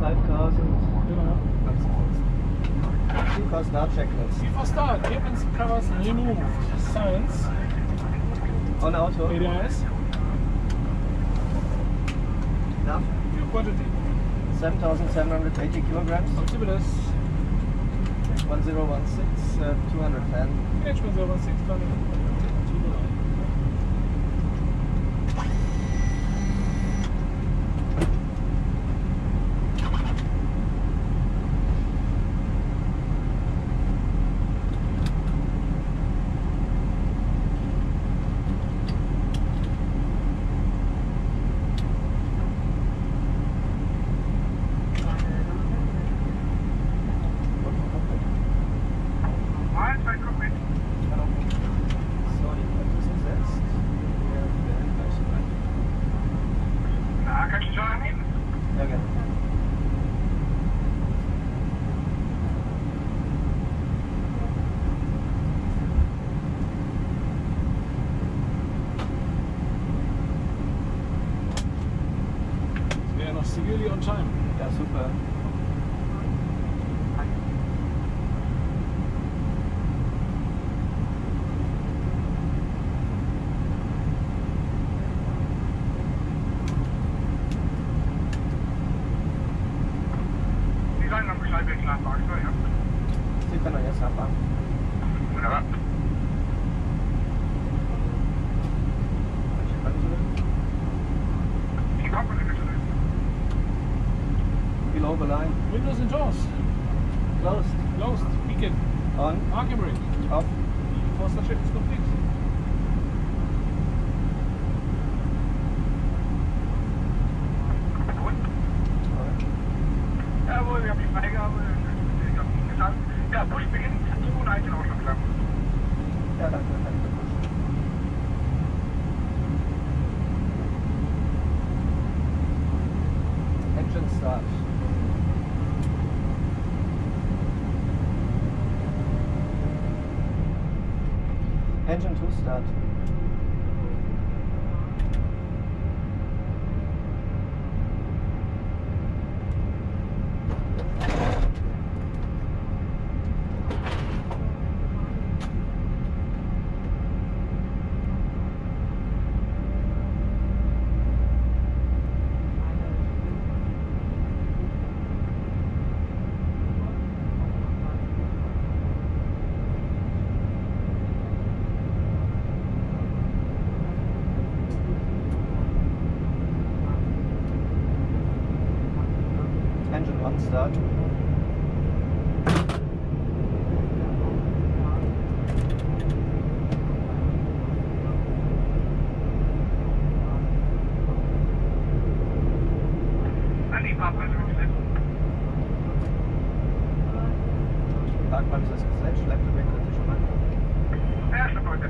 5,000. You know. Because now checklist. Wie was da? Evans covers removed. signs. On auto. ADS. Enough. Your quantity. 7,780 kilograms. Octibulus. 1016, uh, 210. H1016, 210. statt Parkplatz ist gesetzt, schleppte weg, könnte schon mal. Erste Brücke,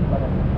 para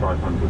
500.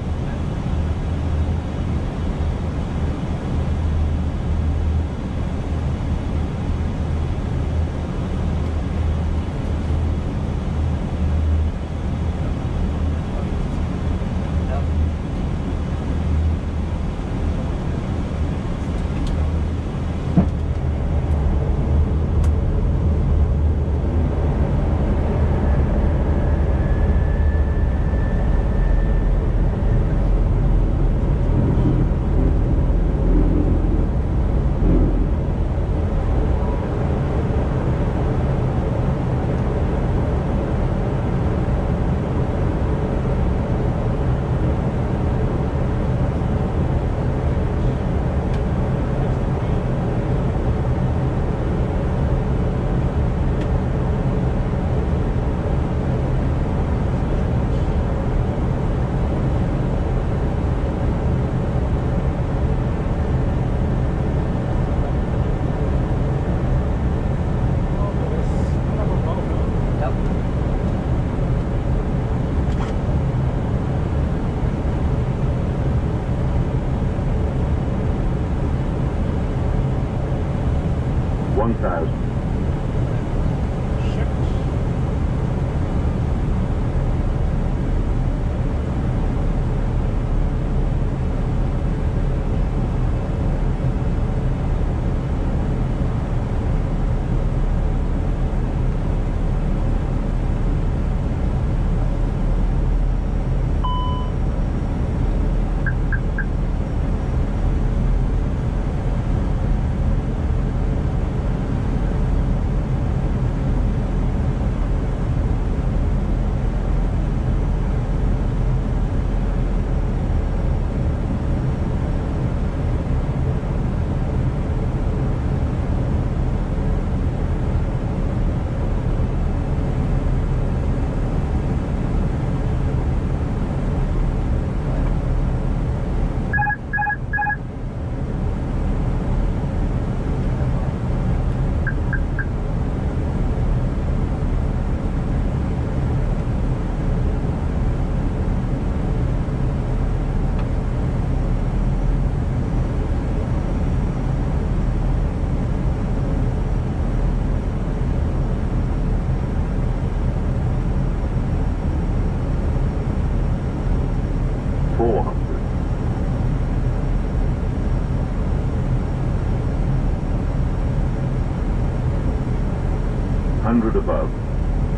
100 above,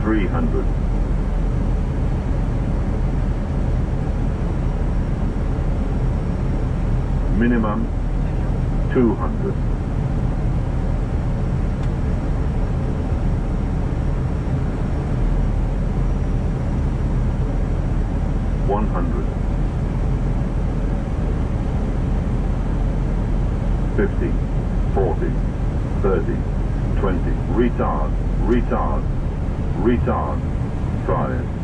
300. Minimum, 200. One hundred. Forty. Thirty. Twenty. Retard. Retard. Retard. Try it.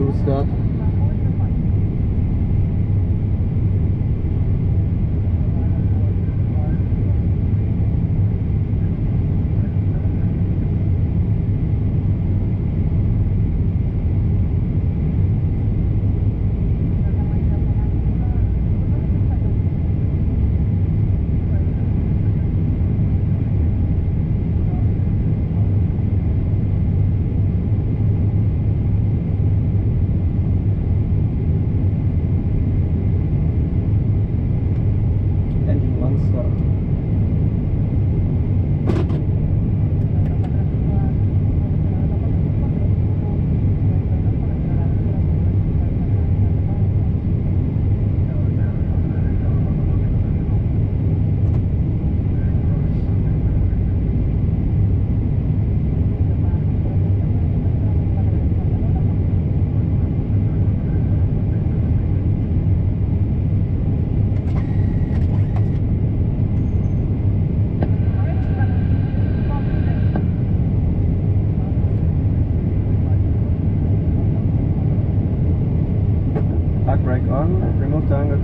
tudo certo. 三个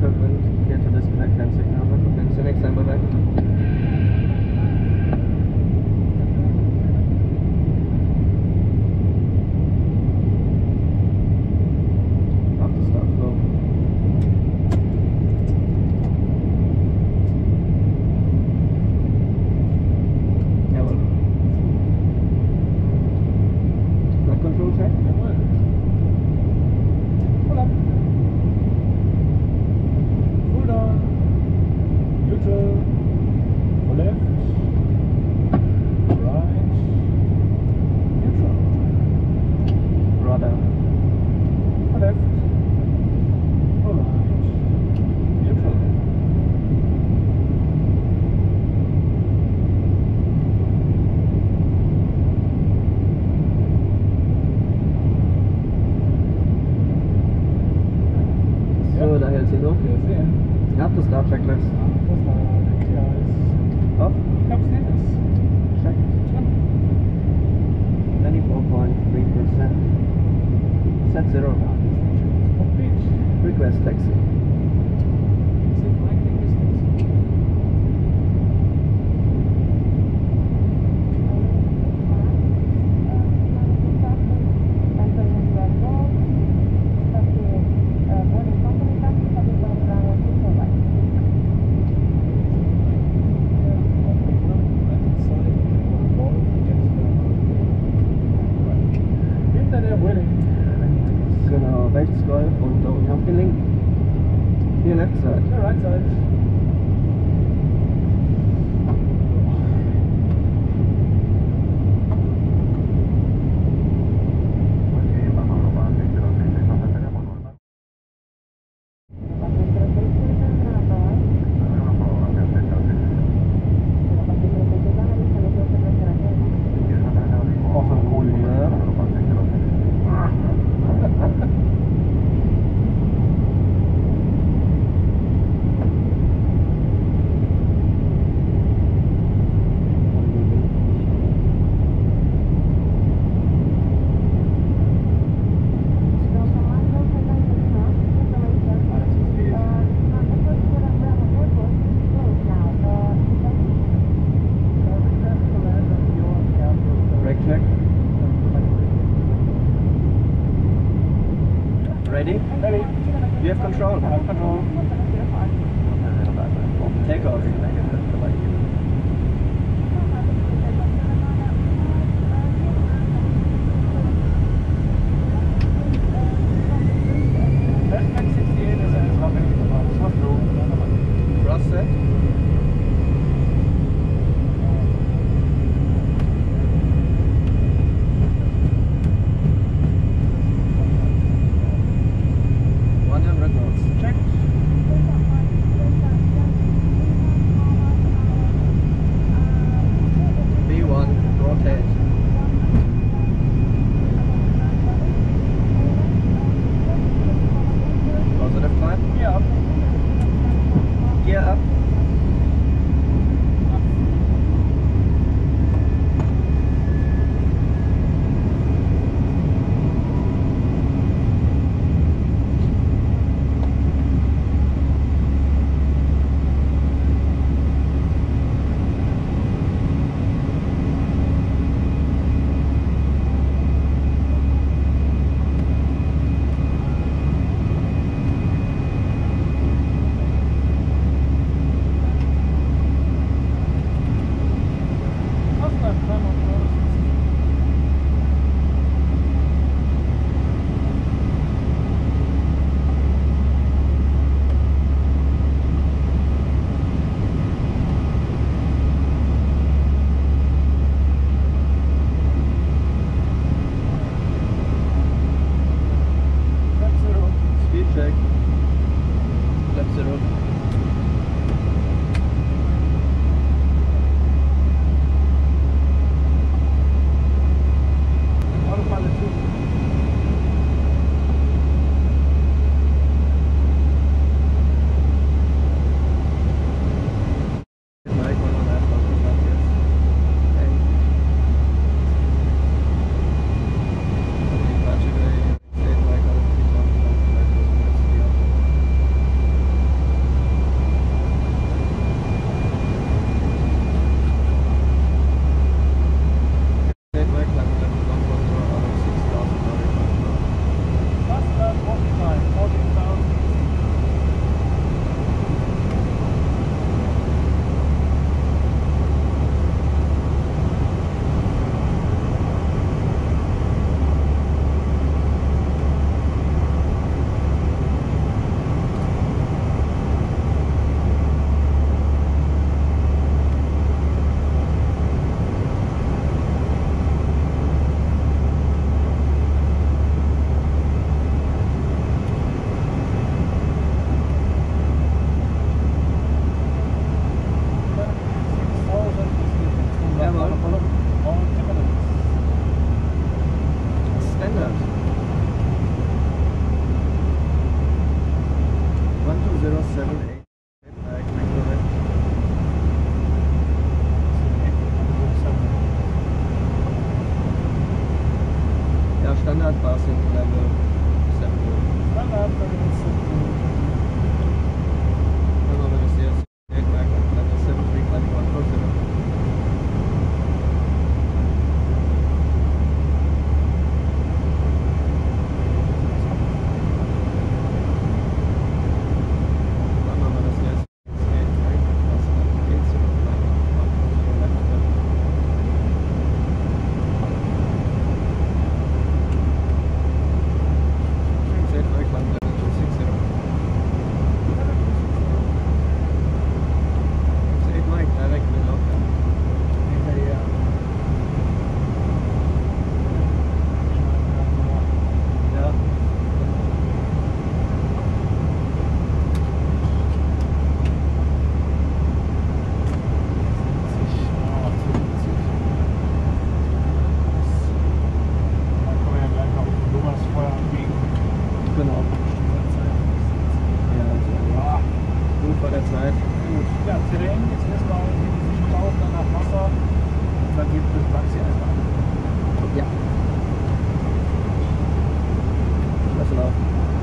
não.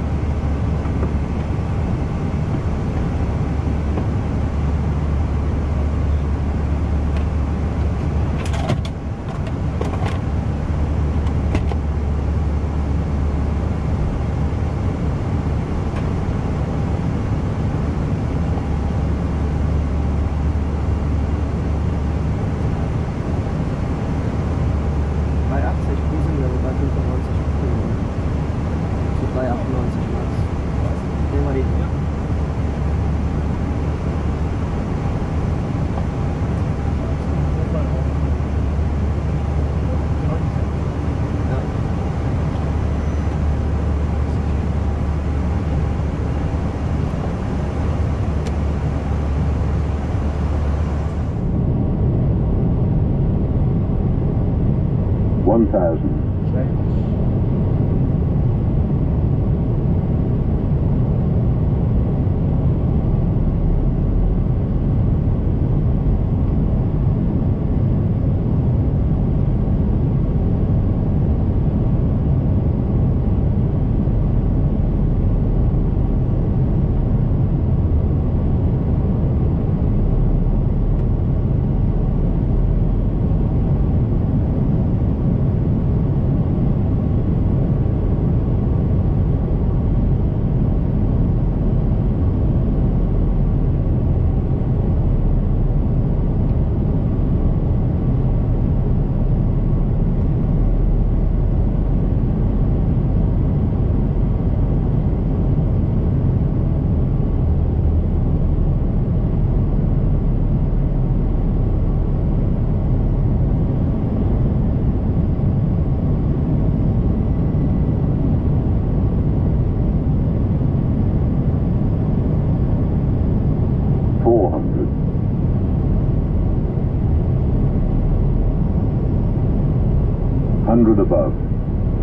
100 above,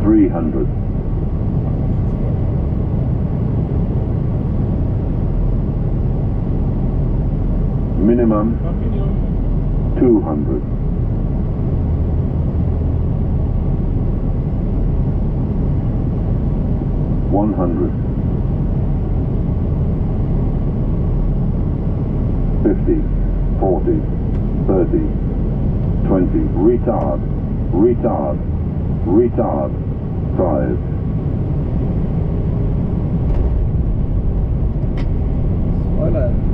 300. Minimum, 200. One hundred, fifty, forty, thirty, twenty. Retard, retard retard. Five, Spoiler.